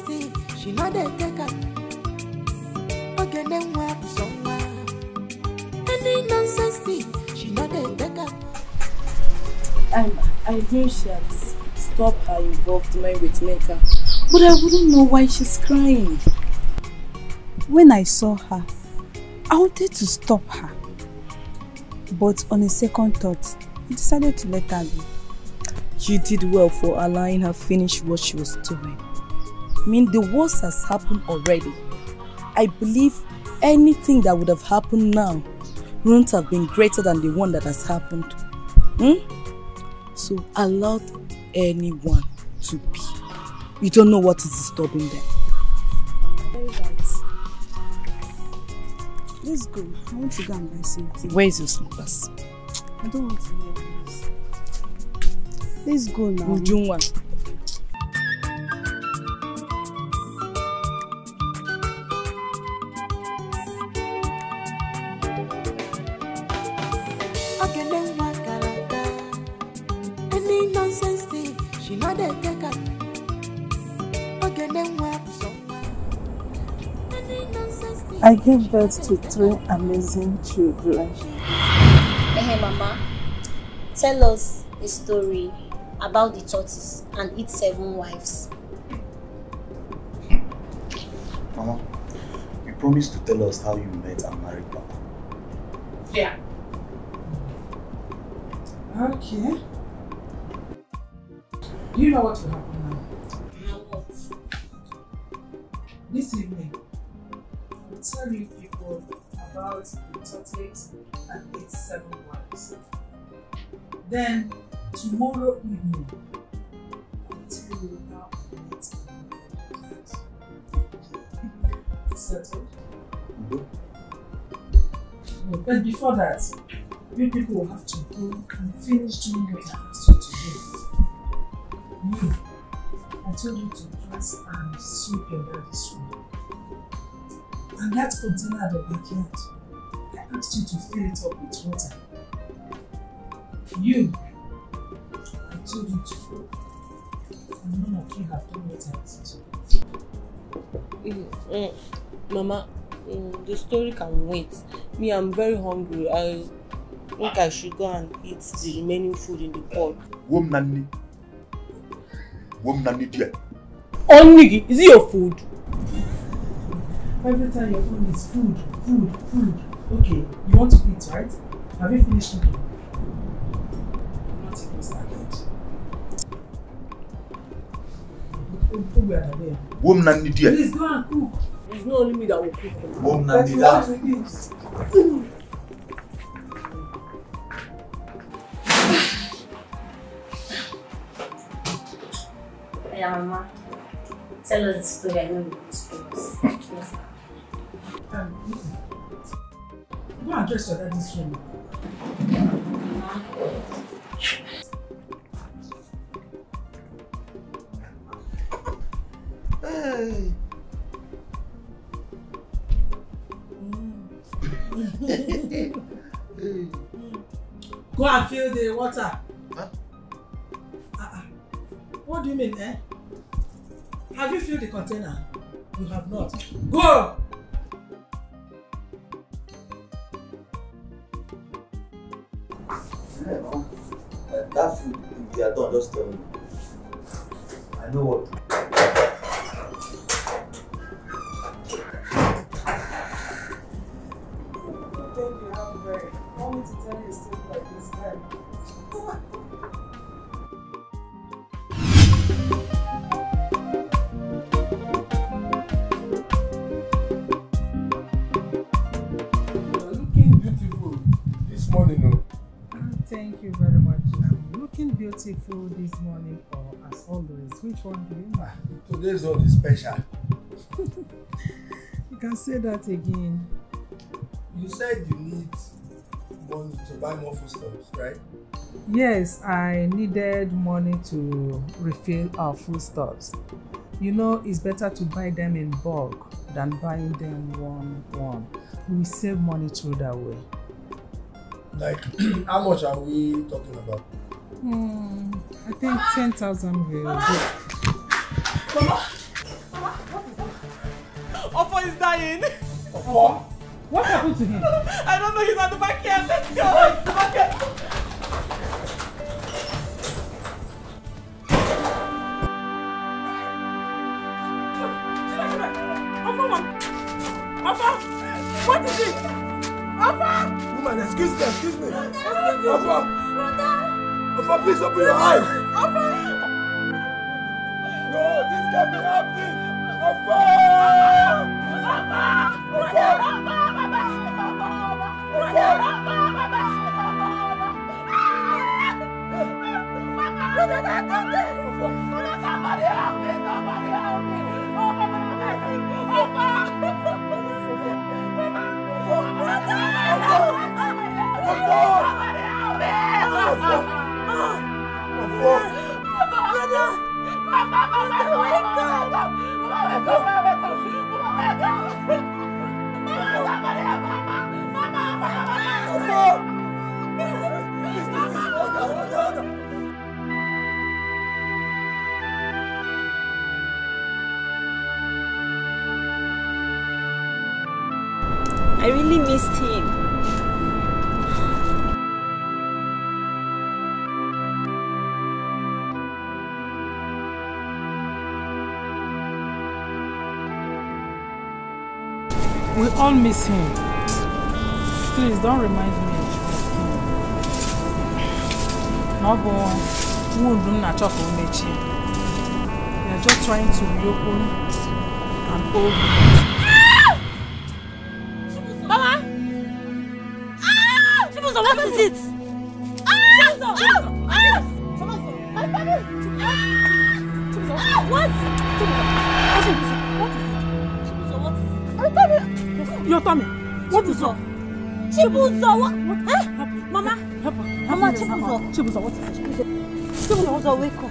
Thing, she am. I had stopped her involvement with Nneka. But I wouldn't know why she's crying. When I saw her, I wanted to stop her. But on a second thought, I decided to let her be. You did well for allowing her finish what she was doing. I mean, the worst has happened already. I believe anything that would have happened now wouldn't have been greater than the one that has happened. Hmm? So allow anyone to be. You don't know what is disturbing them. Let's go. I want to go and buy something. Where is your slippers? I don't want to wear. Let's go now. Ujunwa. Ogene nwa kara aka. Any nonsense thing, she no dey take am. Ogene nwa bụ sọ nwa. Any nonsense thing, I gave birth to three amazing children. Hey, Mama, tell us a story about the tortoise and its seven wives. Mama, you promised to tell us how you met and married Papa. Yeah. Okay. Do you know what will happen now? Now what? This evening, I'll tell you people about the tortoise and its seven wives. Then, tomorrow evening, I'll tell you how I met my dad. Settled? Mm-hmm. But before that, you people will have to go and finish doing what I asked you to do. You, I told you to dress and sweep your daddy's room. And that container at the backyard, I asked you to fill it up with water. You, told you to. And none of you have done what I asked you. Mm, mm, Mama, mm, the story can wait. Me, I'm very hungry. I think I should go and eat the remaining food in the pot. Wom nanni. Wom nanni dear. Onigi, is it your food? Every time your phone is food, food, food. Okay, you want to eat, right? Have you finished eating? Who were there? Wom nanni dear. Please go and cook. It's not only me that will cook. But you want to eat. Yeah, Mama. Tell us the story. I know you. Yes. Um, go and dress your daddy's room. Fill the water. Huh? Uh-uh. What do you mean, eh? Have you filled the container? You have not. Go! You Ah, Today's one is special. You can say that again. You said you need money to buy more foodstuffs, right? Yes, I needed money to refill our foodstuffs. You know, it's better to buy them in bulk than buying them one one. We save money through that way. Like, how much are we talking about? Hmm, I think 10,000 will do. Ofo is dying. Four? What happened to him? I don't know. He's at the backyard. Let's go. What is it? Alpha! Woman, excuse me, excuse me. Alpha! Alpha, please open your eyes. Alpha! No, this can't be happening. Alpha! Alpha! Alpha! Alpha! Alpha! Somebody help me! Somebody help me! Oh, Mama! Oh, Mama! Oh, Mama! Oh, Mama! I really missed him. All miss him. Please don't remind me of him. No, but wound m na-achọ ka o mechie. They are just trying to reopen an old wound. Chibuzo! What? Mama! Help her. Mama, Help me, Chibuzo! Chibuzo, what is it? Chibuzo, wake up.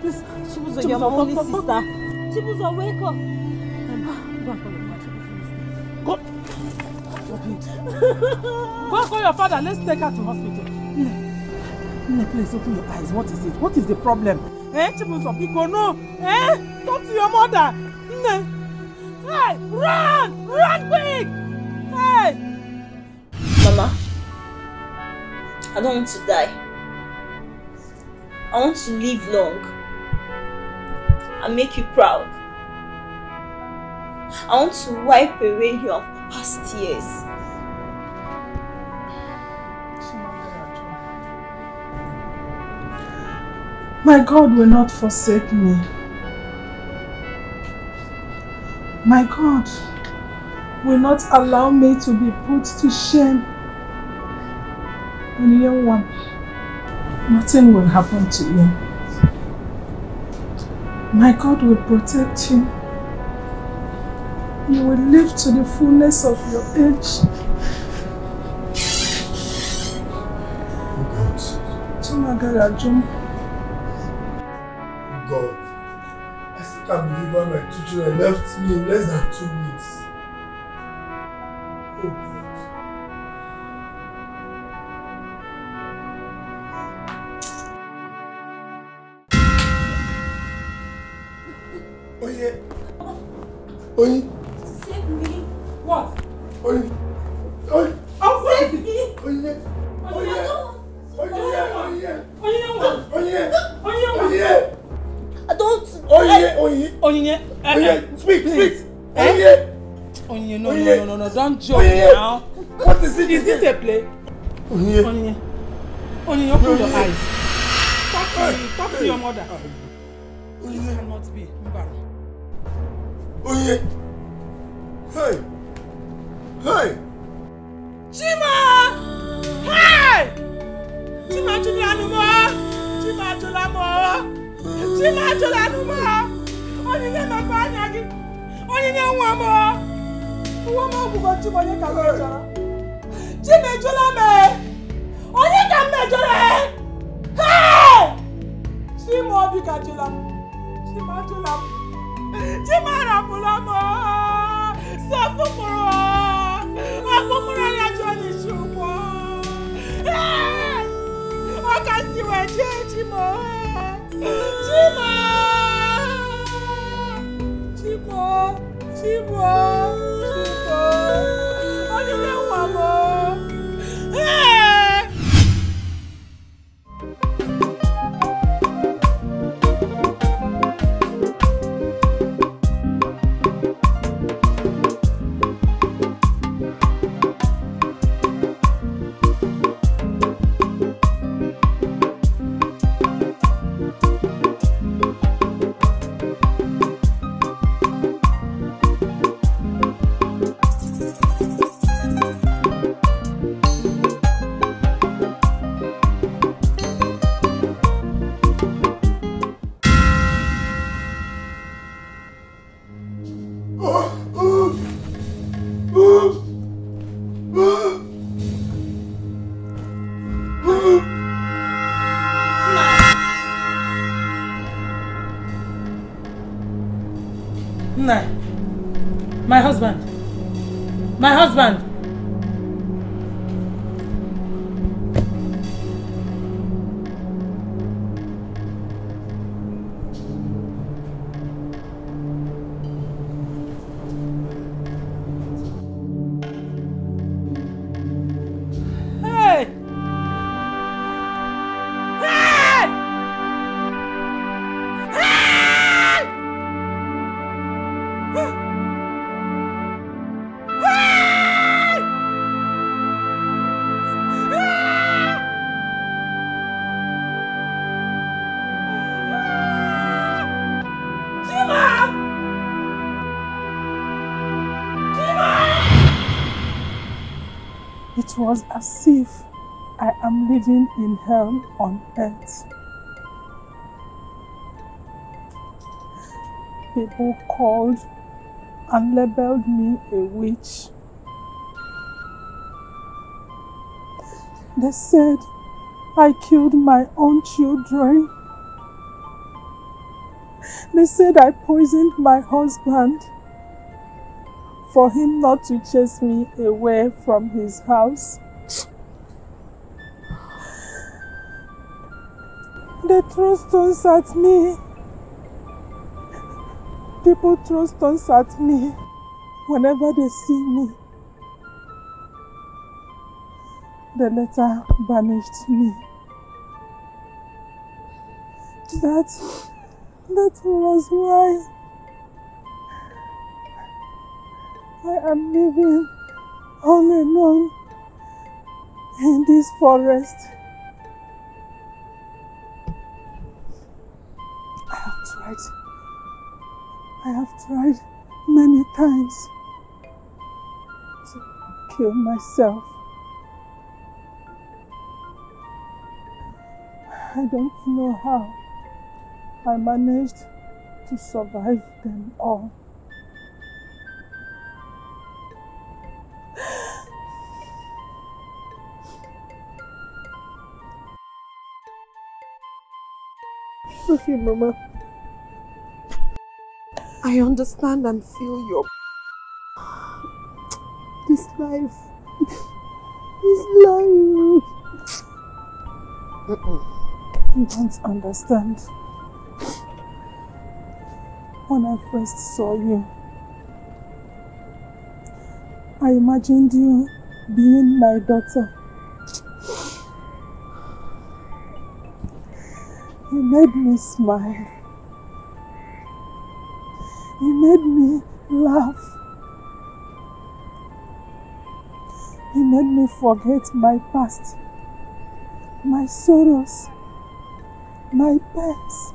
Please, Chibuzo, Chibuzo, you're my come, only come, come. sister. Chibuzo, wake up. Go and call your father. Go. Forbid. Go and call your father. Let's take her to hospital. Nne, please open your eyes. What is it? What is the problem? Eh, Chibuzo, Biko, no. Eh, talk to your mother. Nne. Hey, run! Run quick! Hey! Mama, I don't want to die. I want to live long and make you proud. I want to wipe away your past years. My God will not forsake me. My God will not allow me to be put to shame. When you want, nothing will happen to you. My God will protect you. You will live to the fullness of your age. God. Chimagarajum. God. I still can't believe why my children left me in less than two weeks. Goodbye. It was as if I am living in hell on earth. People called and labeled me a witch. They said I killed my own children. They said I poisoned my husband for him not to chase me away from his house. They throw stones at me. People throw stones at me whenever they see me. They later banished me. That, that was why I am living all alone in this forest. I have tried. I have tried many times to kill myself. I don't know how I managed to survive them all. Mama. I understand and feel your. This life. This life. You don't understand. When I first saw you, I imagined you being my daughter. Made me smile. You made me laugh. You made me forget my past, my sorrows, my pains.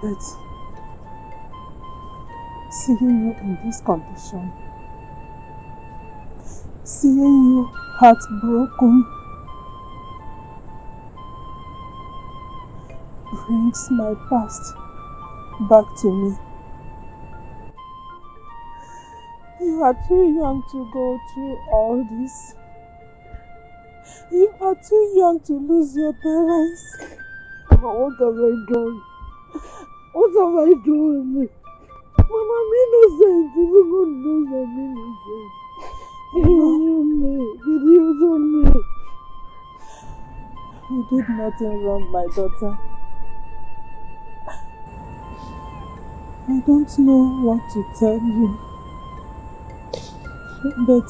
But seeing you in this condition, seeing you heartbroken, brings my past back to me. You are too young to go through all this. You are too young to lose your parents. What have I done? What have I done? Mama, I'm innocent. Even God knows I'm innocent. Did you me? Did you do me? You did nothing wrong, my daughter. I don't know what to tell you, but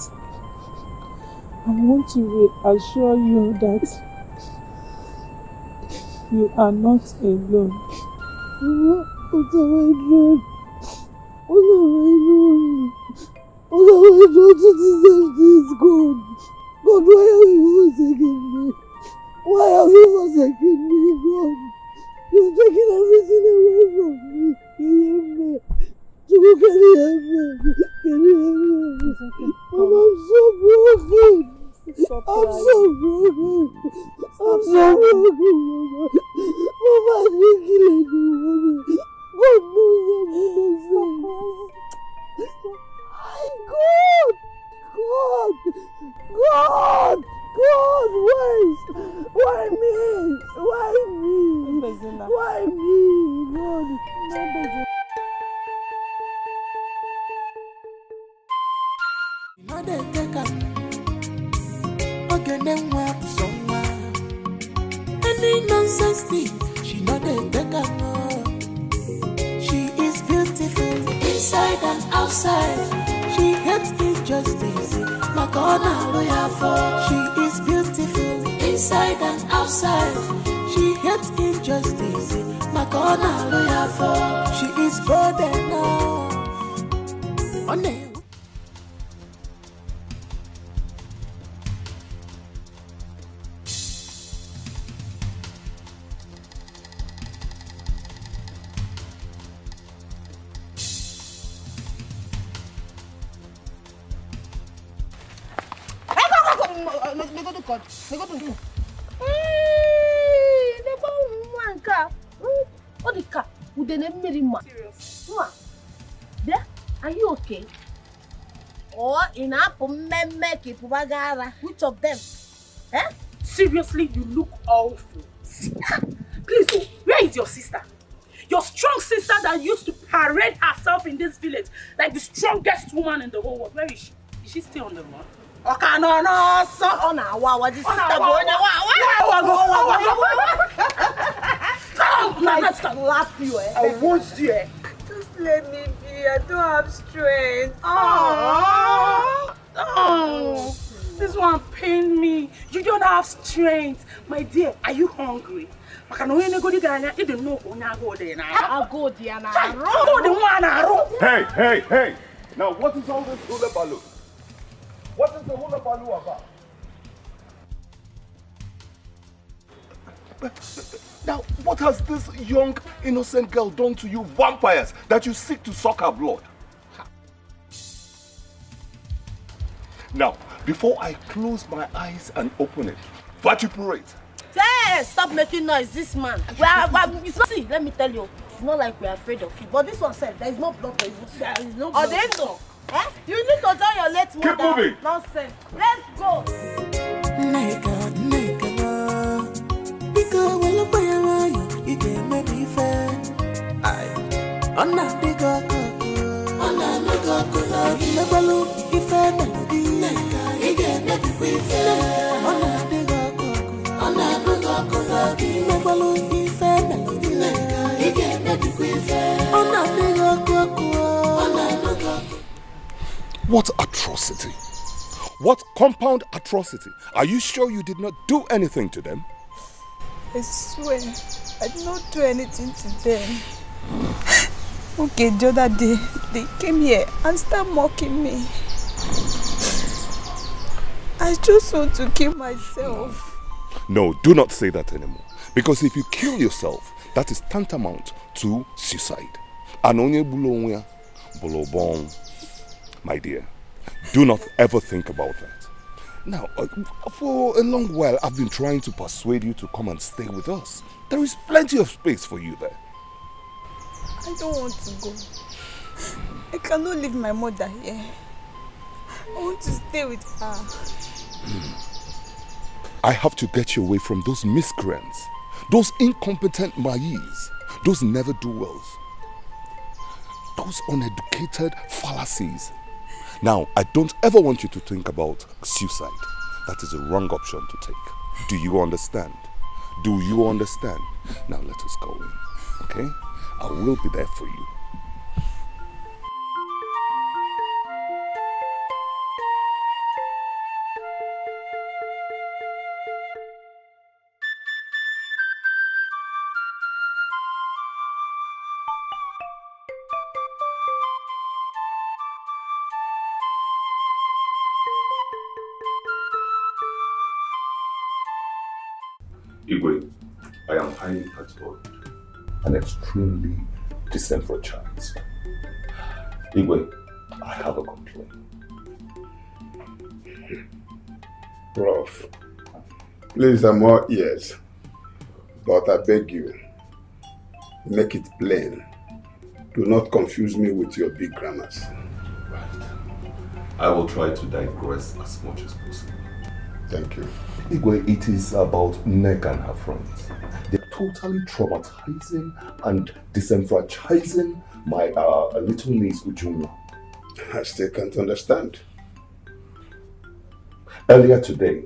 I want to reassure you that you are not alone. What have I done? What have I done? What have I to deserve this, God? God, why have you forsaken me? Why have you forsaken me, God? You've taken everything away from me. You you you I'm so broken. I'm so broken. I'm so broken, Mama. Mama, I didn't kill anyone. God knows I'm innocent. My God! God! God! God, why? Why me? Why me? Why me? God. Bezina. You know they. Okay, then what somewhere. Any nonsense thing, she know they take. She is beautiful inside and outside. She hates injustice. Makona lawyer for. She is beautiful inside and outside. She hates injustice. Makona lawyer for. She is bold enough. On the Lekwa ka udene mmiri mma nwa bịa you okay? Or ị na-apụ mmemme ka ị pụbaga ara which of them? Eh? Seriously, you look awful. Please, oh, where is your sister? Your strong sister that used to parade herself in this village like the strongest woman in the whole world. Where is she? Is she still on the run? Ọka nọ n'ọsọ. Ọ na-awa awa dị sista bụ onye wa awa. Come, now let's slap you, eh? I want you, eh? Just let me be. I don't have strength. Oh, oh, this one pain me. You don't have strength. My dear, are you hungry? maka na onye na-egodi gị anya ịdị nnukwu onye agụụ dị n'ahụ. Agụụ dị ya n'arụ. Agụụ dị nwa n'arụ. Hey, hey, hey! Now, what is all this hula baloo? What is the hula baloo about? Now, what has this young, innocent girl done to you vampires that you seek to suck her blood? Now, before I close my eyes and open it, vituperate. Hey, stop making noise, this man. We are, we are, it's not, see, let me tell you, it's not like we are afraid of you. But this one said, there is no blood for you. There is no blood. Odendo, eh? You need to tell your late mother. Keep moving. Nonsense. Let's go. Mebi fe. Ay, ona biko koko, ona biko koko. Megbalu ife melody, ije mebi fe. Ona biko koko, ona biko koko. Megbalu ife melody, ije mebi fe. Ona biko koko, ona biko. What atrocity? What compound atrocity? Are you sure you did not do anything to them? I swear, I did not do anything to them. Okay, the other day, they came here and started mocking me. I just want to kill myself. No, do not say that anymore. Because if you kill yourself, that is tantamount to suicide. My dear, do not ever think about that. Now, uh, for a long while, I've been trying to persuade you to come and stay with us. There is plenty of space for you there. I don't want to go. I cannot leave my mother here. I want to stay with her. Hmm. I have to get you away from those miscreants, those incompetent Mayis, those never-do-wells, those uneducated fallacies. Now, I don't ever want you to think about suicide. That is a wrong option to take. Do you understand? Do you understand? Now let us go in, okay? I will be there for you. Igwe, I am highly perturbed and extremely disenfranchised. Igwe, I have a complaint. Prof, please, I'm all ears. But I beg you, make it plain. Do not confuse me with your big grammars. I will try to digress as much as possible. Thank you. Igwe, it is about Nneka and her friends. They're totally traumatizing and disenfranchising my uh, little niece Ujunwa. I still can't understand. Earlier today,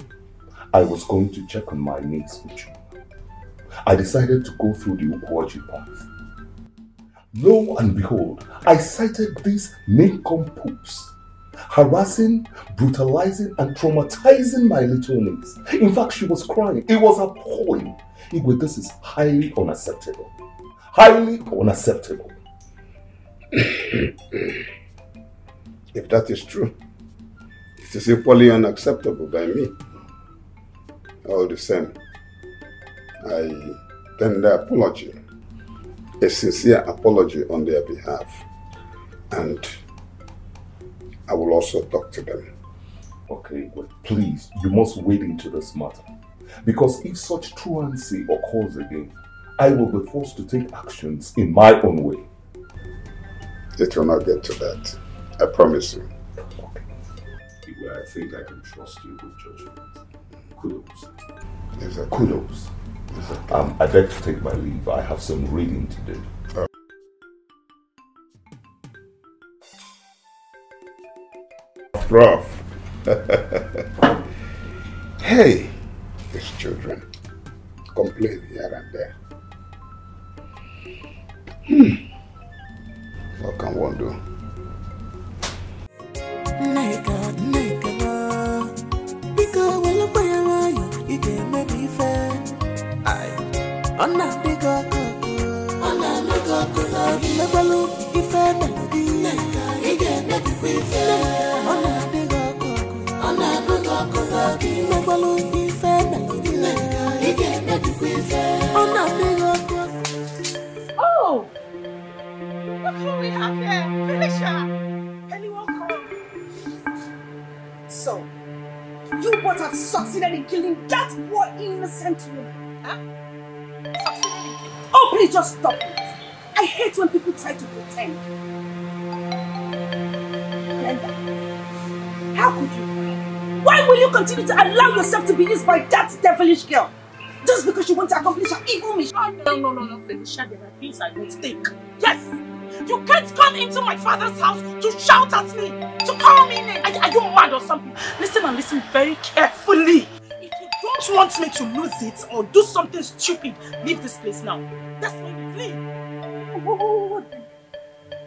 I was going to check on my niece Ujunwa. I decided to go through the Ukwaji path. Lo and behold, I sighted these nincompoops harassing, brutalizing, and traumatizing my little niece. In fact, she was crying. It was appalling. Igwe, this is highly unacceptable. Highly unacceptable. If that is true, it is equally unacceptable by me. All the same, I tender apology, a sincere apology on their behalf, and I will also talk to them. Okay, but please, you must wade into this matter. Because if such truancy occurs again, I will be forced to take actions in my own way. It will not get to that. I promise you. Igwe, I think I can trust you with judgment. Kudos. Exactly. Kudos. Um, I beg to take my leave. I have some reading to do. Prof. hey, these children complain here and there. Hmm. What can one do? Nneka, Nneka ma, biko welekwa ya nwayọ, ị ga-emebi ife. Ọ na-adị gị ọkụ ọkụ, ọ na-eme gị ọkụ n'obi. Mekwalụ ife mere gị, ị ga-emebikwa ife. Ọ na-adị gị ọkụ Oh! Look who we have here. Felicia! Anyone come? So, you both have succeeded in killing that poor innocent woman. Huh? Oh, please just stop it. I hate when people try to pretend. How could you? Why will you continue to allow yourself to be used by that devilish girl? Just because you want to accomplish her evil mission? Oh, no, no, no, no, Felicia, there are things I don't think. Yes! You can't come into my father's house to shout at me, to call me names. Are, are you mad or something? Listen and listen very carefully. If you don't want me to lose it or do something stupid, leave this place now. That's why you leave. Oh,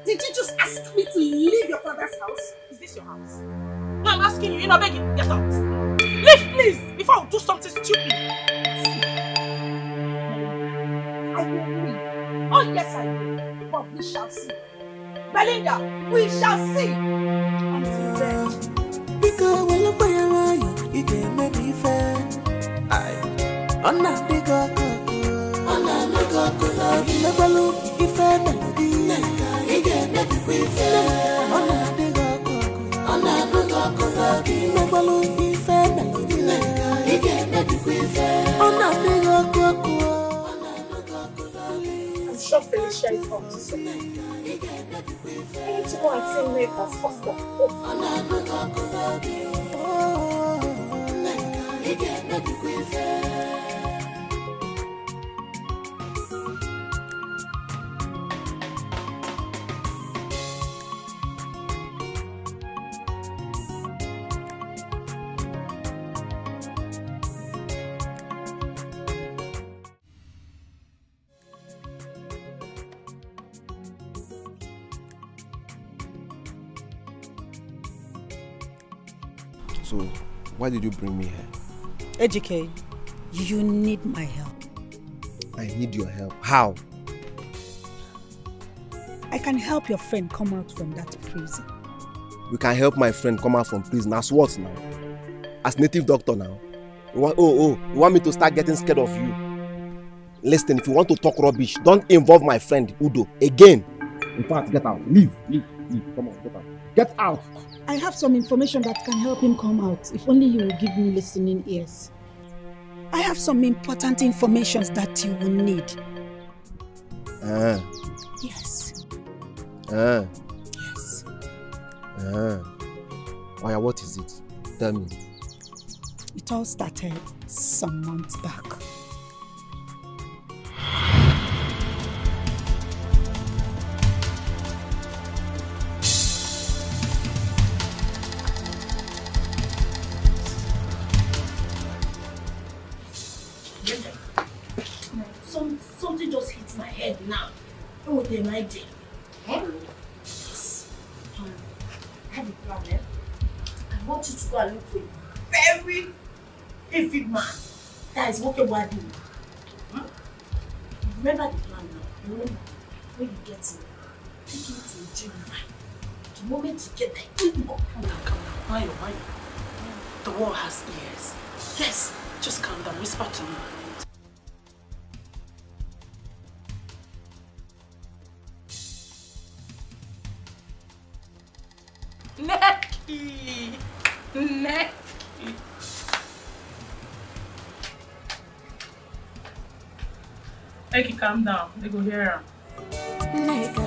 did you just ask me to leave your father's house? Is this your house? No, I'm asking you, you're not begging. Get out. Leave, please, before I do something stupid. I will leave. Oh, yes, I will. But we shall see. Belinda, we shall see. Until then. Biko welekwa ya nwayọ, ị ga-emebi ife. Ọ na-adị gị ọkụ ọkụ, ọ na-eme gị ọkụ n'obi. Mekwalụ ife mere sure Felicia is up to something. I need to go and see Nick as first of all. Ọ na-eme gị ọkụ n'obi. Oh, So, why did you bring me here? Ejike, you need my help. I need your help. How? I can help your friend come out from that prison. You can help my friend come out from prison. As what now? As native doctor now? You want, oh, oh, you want me to start getting scared of you? Listen, if you want to talk rubbish, don't involve my friend Udo again. In fact, get out. Leave, leave, leave. Come on, get out. Get out. I have some information that can help him come out if only you will give me listening ears. I have some important information that you will need. Ah, Yes. ah, Yes. ah. Oh yeah, what is it? Tell me. It all started some months back. Necky! Necky! Necky, calm down. They go hear him.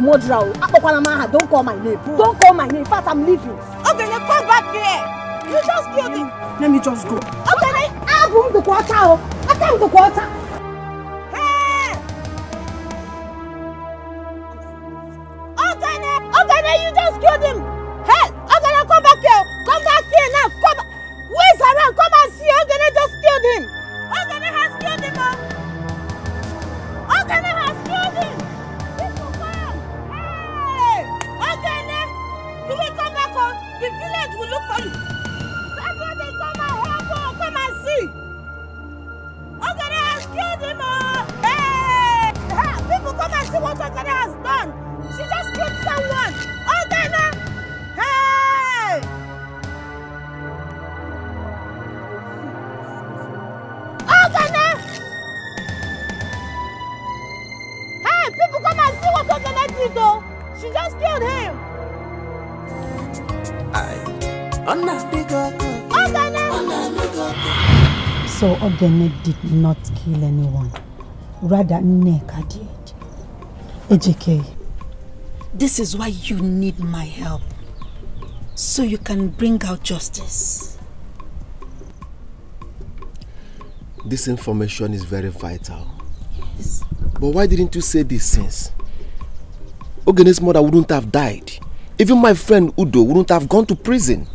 A murderer. Akpokwanamaha, don't call my name. Don't call my name. In fact, I'm leaving. Ogene, come back here! You just killed him! Let me just go. Ogene! Abum the quarter! oh. Atam the quarter! Hey! So Ogene did not kill anyone. Rather, Nneka did. Ejike, this is why you need my help. So you can bring out justice. This information is very vital. Yes. But why didn't you say this since? Ogene's mother wouldn't have died. Even my friend Udo wouldn't have gone to prison.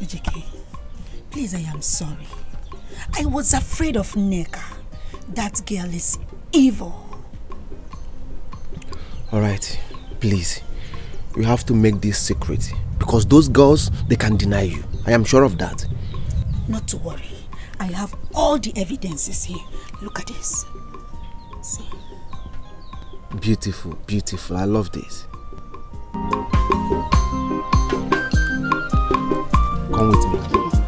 Ejike, please, I am sorry. I was afraid of Nneka. That girl is evil. Alright, please. You have to make this secret. Because those girls, they can deny you. I am sure of that. Not to worry. I have all the evidences here. Look at this. See. Beautiful, beautiful. I love this. Come with me.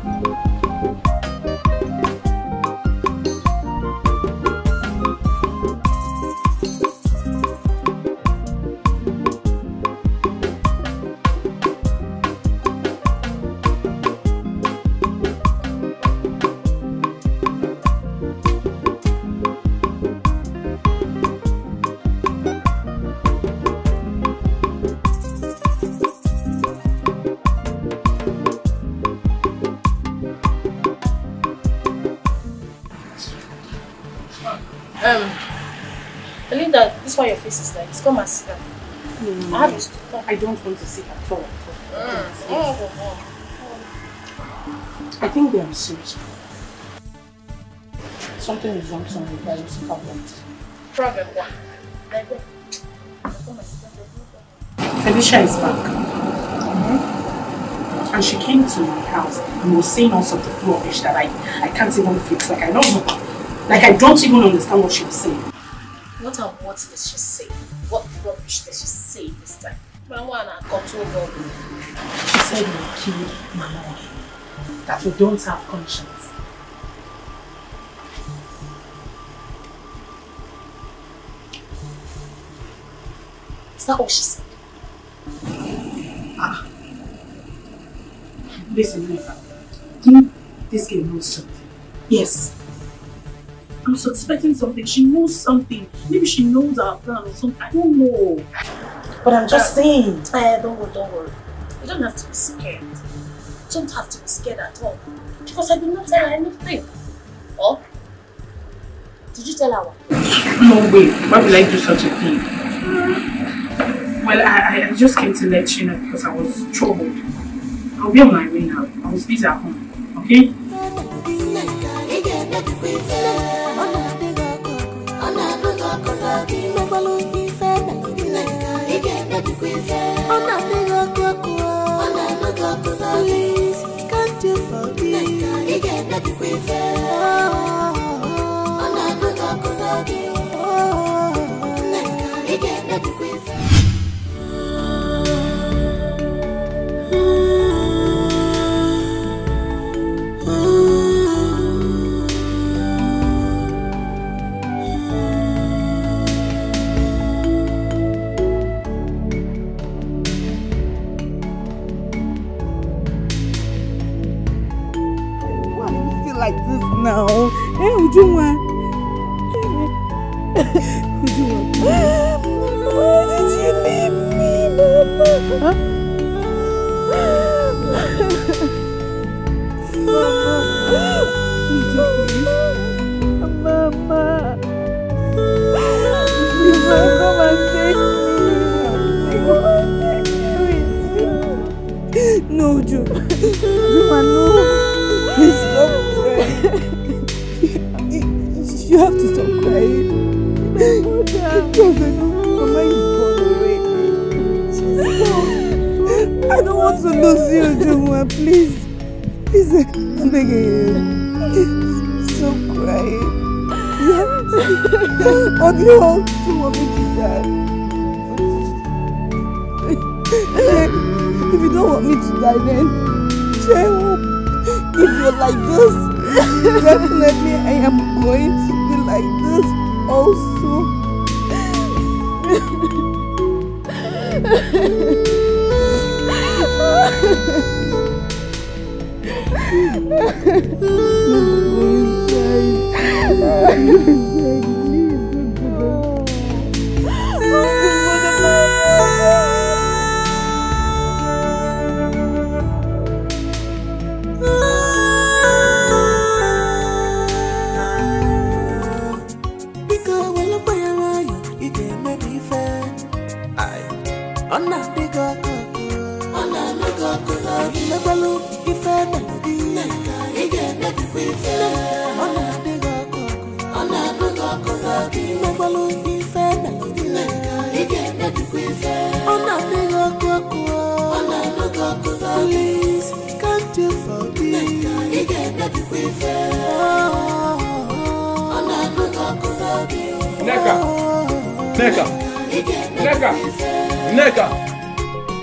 Come and sit down. No, I. Come. I don't want to sit at all. Mm. Oh, oh, I think they are serious. Something is wrong somewhere. There is a problem. Problem one. Like, wait. Come and sit down. Felicia is back. Mm-hmm. And she came to my house and was saying all sorts of rubbish that I, I can't even fix. Like I don't know. Like I don't even understand what she was saying. What and what does she say? Rubbish does she say this time? One and control problem. She said we killed Mama. That we don't have conscience. Is that all she said? Ah. Listen. I think this girl knows something. Yes. I'm suspecting something. She knows something. Maybe she knows our plan or something. I don't know. But I'm just saying. Eh, don't worry, don't worry. You don't have to be scared. You don't have to be scared at all. Because I did not tell her anything. Or? Did you tell her what? No way. Why would I do such a thing? Well, I, I just came to let you know because I was troubled. I'll be on my way now. I was busy at home. Okay? Forgive? now. Eh, Ujunwa. Ujunwa, please. Why did you leave me, Mama? Huh? You. Stop crying. To. Or do you also want me to die? if you don't want me to die, then cheer up. If you're like this, definitely I am going to be like this also. 눈물 쌓이 Nneka! Nneka! Nneka!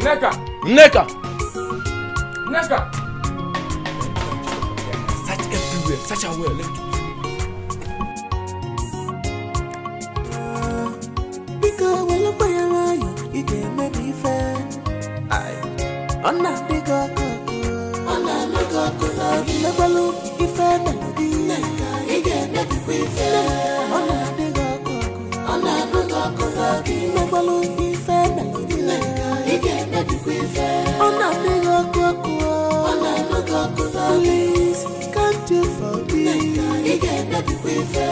Nneka! Nneka! Nneka! Search everywhere. Search her well. Let's do Biko welụkwa ya nwayọ, ị ga-emebi ife. Ai, Ọ na-adị gị ọkụ ọkụ. Na-anụ gị ọkụ n'obi. Mekwalụ ife melodi. Ị ga-emebikwa ife. Ọ na-adị gị ọkụ ọkụ. Ọ na-anụ gị ọkụ n'obi. Please, can't you forgive? Ị ga-emebikwa ife.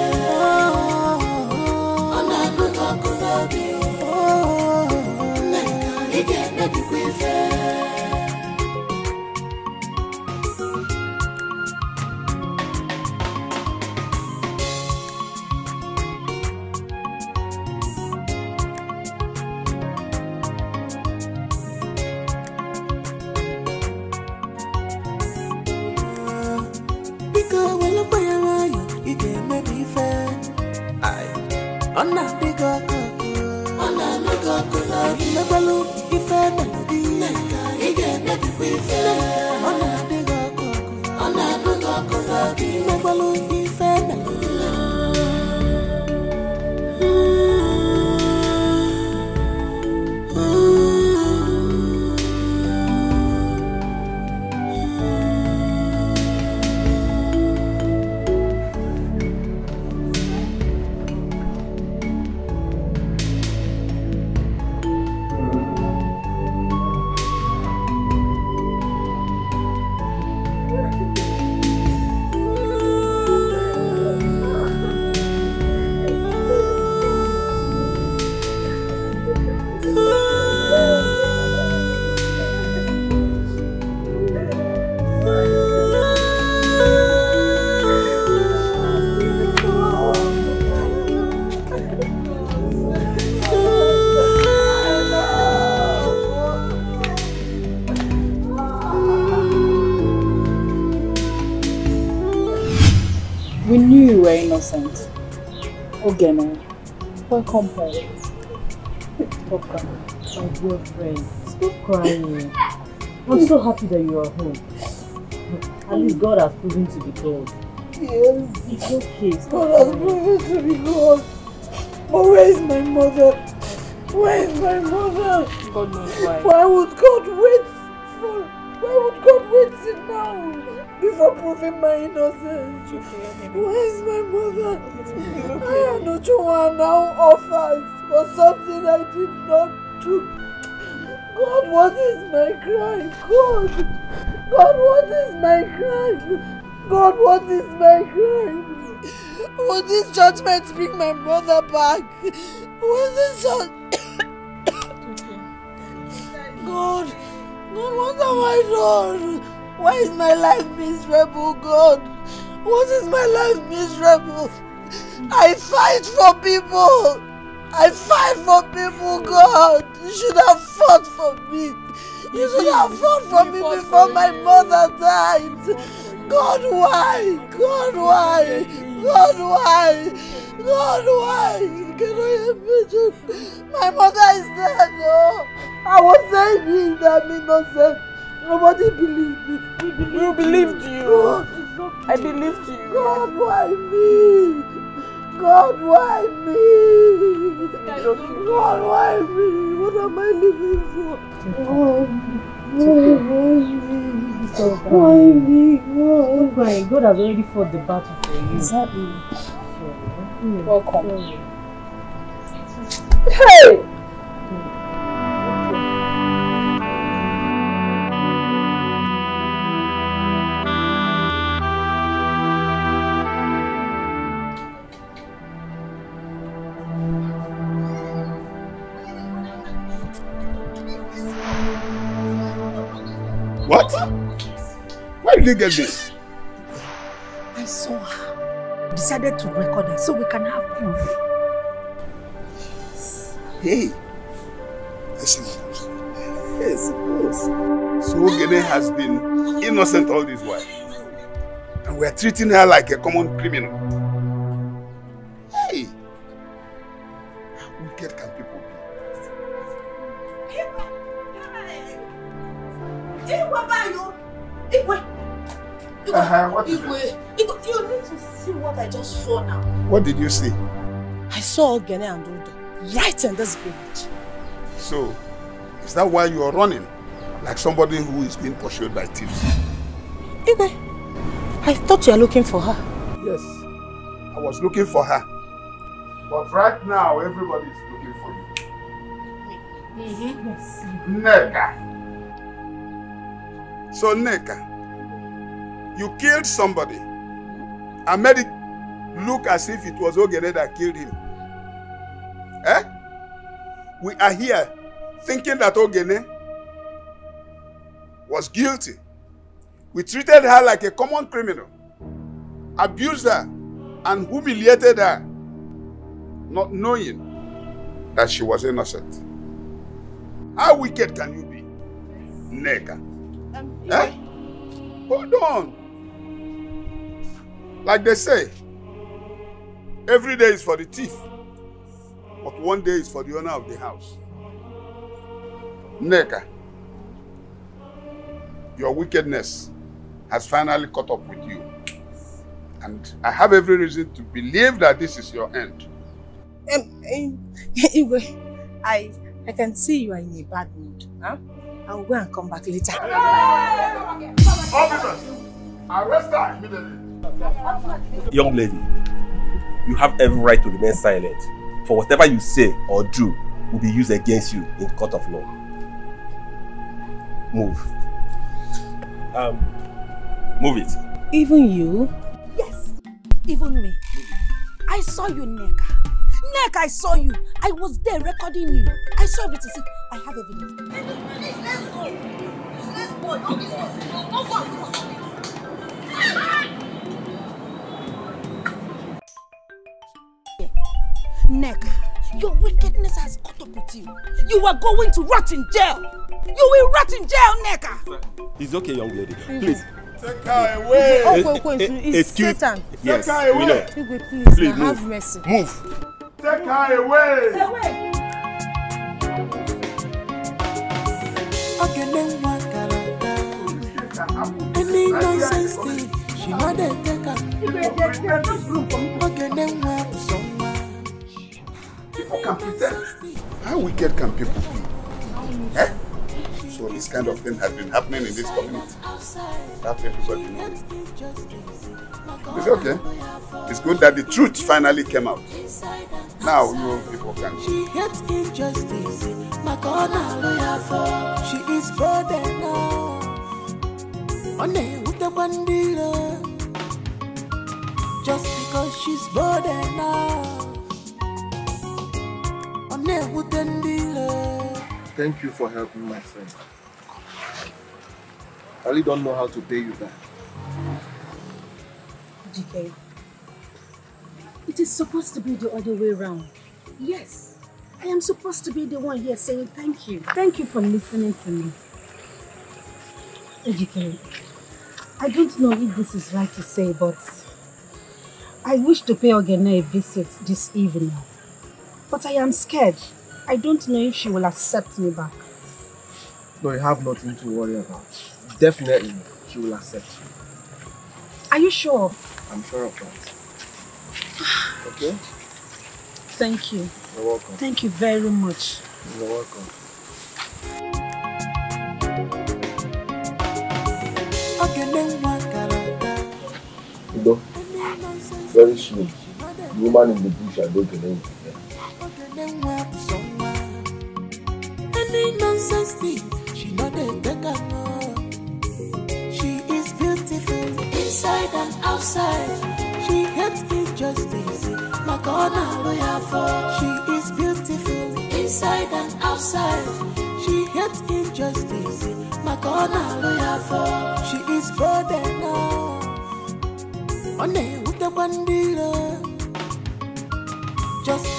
Ogene, oh. welcome home. Stop crying. My boyfriend. Stop crying. I'm so happy that you are home. At least God has proven to be God. Yes. It's okay. Stop God has proven to be God. But where is my mother? Where is my mother? God knows why. Why would God wait for Why would God wait till now before proving my innocence? Where is my mother? I am not one now offers for something I did not do. God, what is my crime? God, God, what is my crime? God, what is my crime? Will this judgment bring my mother back? Will this. God, God, what have I done? Why is my life miserable, God? What is my life miserable? I fight for people. I fight for people, God. You should have fought for me. You should have fought for me before my mother died. God, why? God, why? God, why? God, why? Can I imagine? My mother is dead, no. I was saying that I'm innocent. Nobody believed me. We believed, you. God, I believed you. God, why me? God, why me? God, why me? What am I living for? God, why me? Why me? God? Don't cry. God has already fought the battle for you. Exactly. Welcome. Hey! Did you get this? I saw her. Decided to record her so we can have proof. Hey. Listen. Yes, of course. So Ogene has been innocent all this while. And we are treating her like a common criminal. Hey. How wicked can people Igwe Bayo! Igwe! Uh-huh, what is Igwe! Igwe, you need to see what I just saw now. What did you see? I saw Ogene and Odo right in this village. So, is that why you are running? Like somebody who is being pursued by thieves? Igwe, I thought you were looking for her. Yes. I was looking for her. But right now, everybody is looking for you. Mm-hmm. Yes. Nneka. So, Nneka, you killed somebody and made it look as if it was Ogene that killed him. Eh? We are here thinking that Ogene was guilty. We treated her like a common criminal, abused her, and humiliated her, not knowing that she was innocent. How wicked can you be, Neka? Eh? Hold on. Like they say, every day is for the thief, but one day is for the owner of the house. Neka, your wickedness has finally caught up with you. And I have every reason to believe that this is your end. Um, um, Igwe, I, I can see you are in a bad mood. Huh? I will go and come back later. Officers, arrest her immediately. Young lady, you have every right to remain silent. For whatever you say or do will be used against you in court of law. Move. Um, move it. Even you? Yes, even me. I saw you, Nneka. Nneka, I saw you. I was there recording you. I saw everything. See, I have evidence. Please, let's go. Let's go. Don't discuss it. Don't go. Nneka, your wickedness has caught up with you. You are going to rot in jail. You will rot in jail, Nneka. It's okay, young lady. Please. Take her away. Oh, wait, wait, it's excuse- Satan. Yes, Take her we know. away. Igwe, please, Please now move. have mercy. Move. Take her away. Ogene nwa karata. Any nonsense thing, she no dey take am. Ogene nwa bụ sọ nwa. People can pretend. How wicked can people be? Eh? So this kind of thing has been happening in this community. That everybody knows. It's okay. It's good that the truth finally came out. Now you people can. She hates injustice. My corner. She is bold enough. On with the bandila. Just because she's bold enough. Thank you for helping my friend. I really don't know how to pay you back. DK, it is supposed to be the other way around. Yes, I am supposed to be the one here saying thank you. Thank you for listening to me. DK, I don't know if this is right to say, but I wish to pay Ogene a visit this evening. But I am scared. I don't know if she will accept me back. No, you have nothing to worry about. Definitely, she will accept you. Are you sure? I'm sure of that. Okay? Thank you. You're welcome. Thank you very much. You're welcome. Udo, very soon, the woman in the bush Ogene will be here. Ogene Wakusonwa. Any nonsense thing, she know they take no. She is beautiful inside and outside. She hates injustice. My corner lawyer for. She is beautiful inside and outside. She hates injustice. My corner lawyer for. She is bold enough. On with the bandila. Just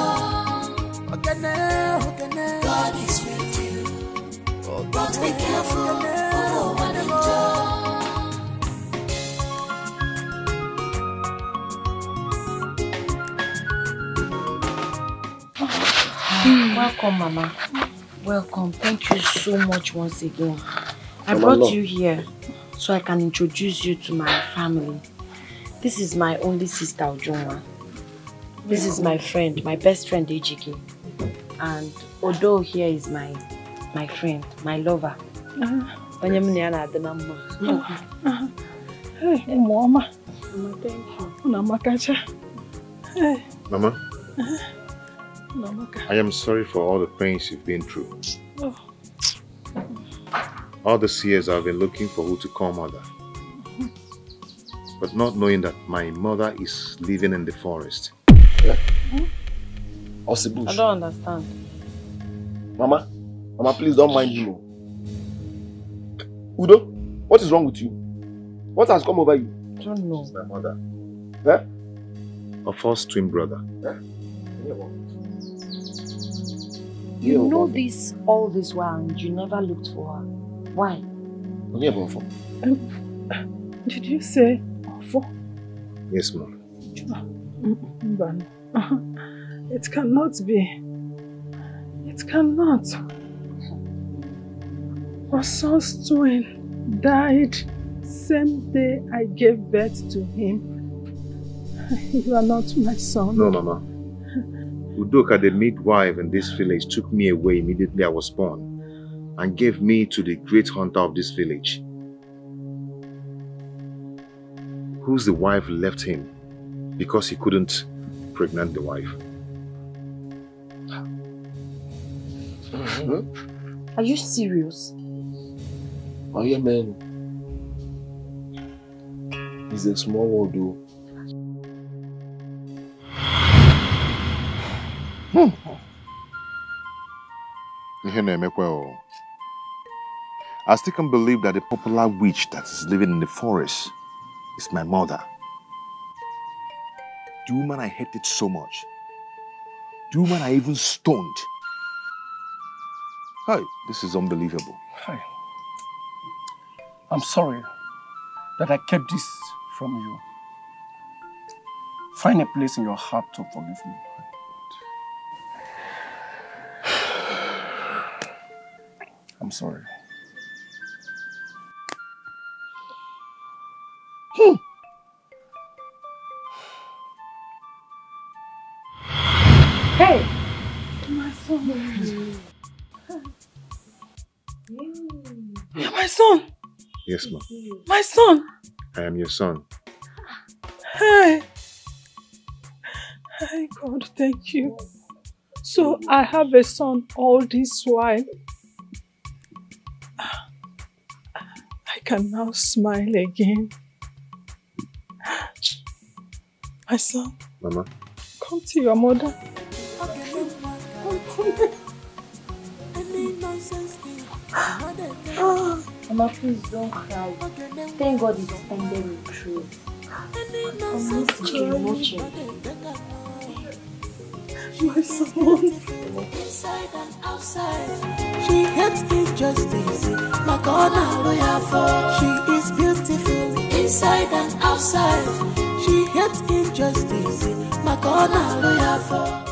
God is with you. But be careful. Hmm. Welcome, Mama. Welcome. Thank you so much once again. I Mama, brought no. you here so I can introduce you to my family. This is my only sister, Ojoma. This is my friend, my best friend, Ejike. And Odo here is my my friend, my lover. Uh-huh. Onye m na ya na-adị na mma. Uh-huh. Uh-huh. Hey, ụmụọma. Mama, thank you. Unu amakacha. Hey, Mama, unu amaka. I am sorry for all the pains you've been through. Oh, All these years I've been looking for who to call mother. But not knowing that my mother is living in the forest. Osibush. I don't understand. Mama, Mama, please don't mind him. Udo, what is wrong with you? What has come over you? I don't know. My mother. Eh? A first twin brother. You know this all this while and you never looked for her. Why? Did you say Ofo? Yes, mom. Mban. It cannot be. It cannot. Our son's twin died same day I gave birth to him. You are not my son. No, Mama. Udoka, the midwife in this village, took me away immediately I was born and gave me to the great hunter of this village. Who's the wife left him because he couldn't pregnant the wife. Are you serious? Oh yeah, man. It's a small world, though. Ihe na-emekwa o. Oh. I still can't believe that the popular witch that is living in the forest is my mother. The woman I hated so much. The woman I even stoned. Hey, this is unbelievable. Hi. I'm sorry that I kept this from you. Find a place in your heart to forgive me. I'm sorry. Yes, ma. My son. I am your son. Hi. Hi, God, thank you. So I have a son all this while. I can now smile again. My son, Mama. come to your mother. Mama, please don't cry. Thank God it ended with truth. I'm watching, watching. My son. Inside and outside, she hates injustice. My corner lawyer for she is beautiful. Inside and outside, she hates injustice. My corner lawyer for.